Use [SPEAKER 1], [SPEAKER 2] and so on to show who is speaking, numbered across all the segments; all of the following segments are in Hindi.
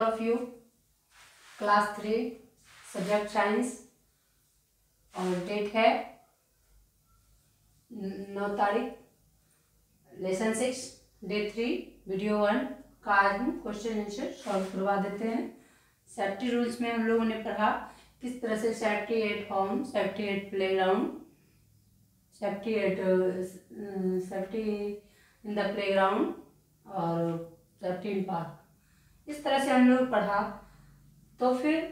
[SPEAKER 1] of you class three subject science और डेट है नौ तारीख lesson six day three video one का क्वेश्चन आंसर सॉल्व करवा देते हैं। सेफ्टी रूल्स में हम लोगों ने पढ़ा, किस तरह से safety at home safety at play ground safety at safety in the play ground और सेफ्टी इन पार्क इस तरह से हम लोग पढ़ा। तो फिर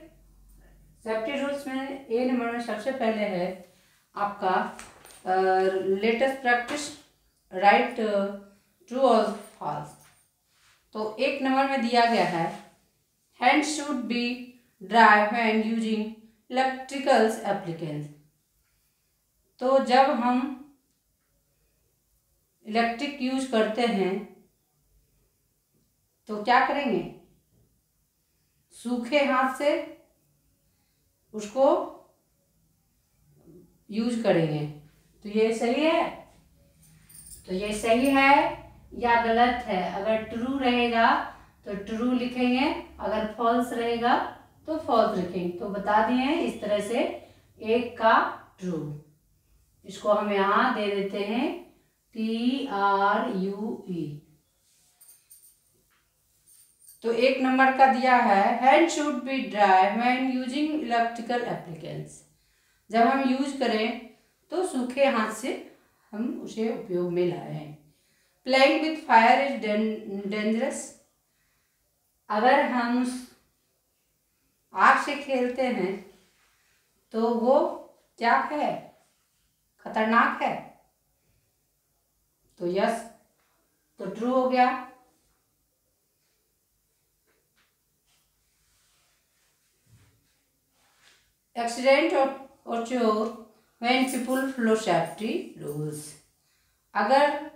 [SPEAKER 1] सेफ्टी रूल्स में ए नंबर में सबसे पहले है आपका लेटेस्ट प्रैक्टिस राइट ट्रू और फॉल्स तो एक नंबर में दिया गया है hand should be dry hand using electricals appliances तो जब हम इलेक्ट्रिक यूज़ करते हैं तो क्या करेंगे? सूखे हाथ से उसको यूज़ करेंगे। तो ये सही है? तो ये सही है या गलत है? अगर ट्रू रहेगा तो ट्रू लिखेंगे। अगर फॉल्स रहेगा तो फॉल्स लिखेंगे। तो बता दिए इस तरह से एक का ट्रू इसको हम यहाँ दे देते हैं टी आर यू ई तो एक नंबर का दिया है hand should be dry when using electrical appliances जब हम यूज़ करें तो सूखे हाथ से हम उसे उपयोग में लाए playing with fire is dangerous अगर हम आग से खेलते हैं तो वो क्या है? खतरनाक है। तो यस तो ट्रू हो गया। एक्सीडेंट और चोर पीपुल फ्लो सेफ्टी रूल्स अगर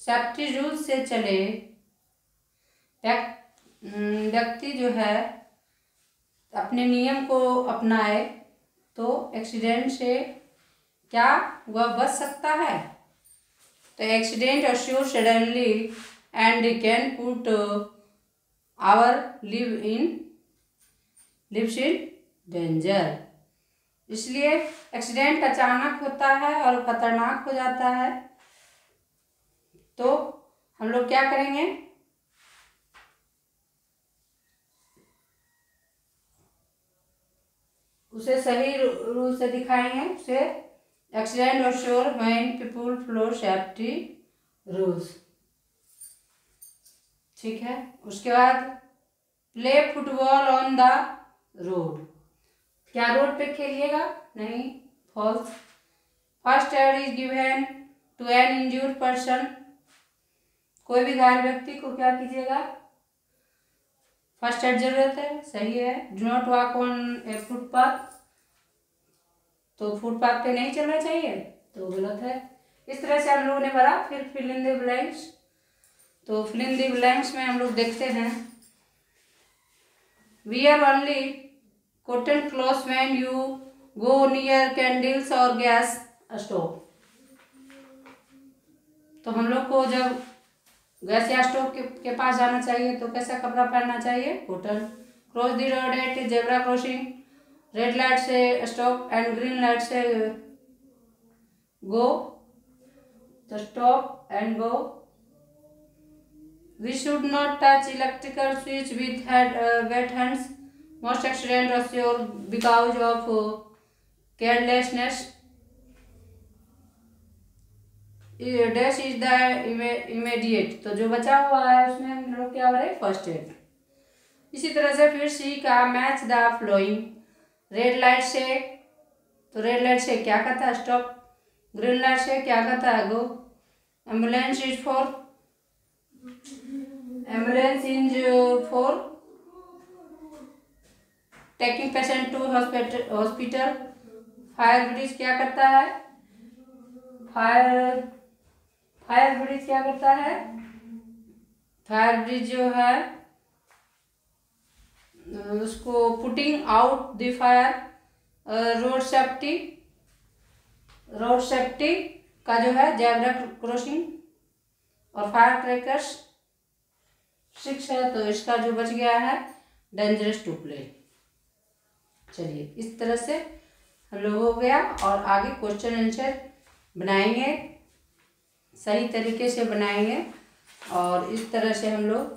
[SPEAKER 1] सेफ्टी रूल से चले व्यक्ति जो है, अपने नियम को अपनाए तो एक्सीडेंट से क्या वह बच सकता है? तो accident occur suddenly and can put our live in lives in danger इसलिए एक्सीडेंट अचानक होता है और खतरनाक हो जाता है। तो हम लोग क्या करेंगे? उसे सही रूल से दिखाएँगे। उसे एक्सीडेंट और sure when people flow safety rules ठीक है? उसके बाद play football on the road. क्या रोड पे खेलिएगा? नहीं। False first aid is given to an injured person कोई भी घायल व्यक्ति को क्या कीजिएगा? फ़र्स्ट एड ज़रूरत है। सही है। Do not walk on a footpath तो फुटपाथ पे नहीं चलना चाहिए? तो गलत है। इस तरह से हम लोगों ने पढ़ा फिर फिल इन द ब्लैंक्स तो फिल इन द ब्लैंक्स में हम लोग देखते हैं। We are only cotton cloth when you go near candles और गैस स्टोव तो हम लोग को जब गैस या स्टोव के, के पास जाना चाहिए तो कैसा कपड़ा पहनना चाहिए? Cotton cross the road at zebra crossing red light से स्टॉप एंड ग्रीन लाइट से गो तो stop and go we should not touch electrical switch with had wet hands most accident occur of uh, carelessness. Dash is the immediate तो जो बचा हुआ है उसमें हम लोग क्या हो रहा है? फ़र्स्ट एड इसी तरह से फिर सी का match the flowing red light से तो रेड लाइट से क्या कहता है? स्टॉप ग्रीन लाइट से क्या कहता है? Go ambulance is for ambulance is for taking patient to hospital fire brigade क्या करता है? फायर फायर ब्रिज क्या करता है? फायर ब्रिज जो है, उसको putting out the fire road safety road safety का जो है जेब्रा क्रॉसिंग और फायर क्रैकर्स सिक्स है तो इसका जो बच गया है डेंजरस टू प्ले चलिए, इस तरह से हम लोग हो गया और आगे क्वेश्चन आंसर बनाएँगे। सही तरीके से बनाएँगे और इस तरह से हम लोग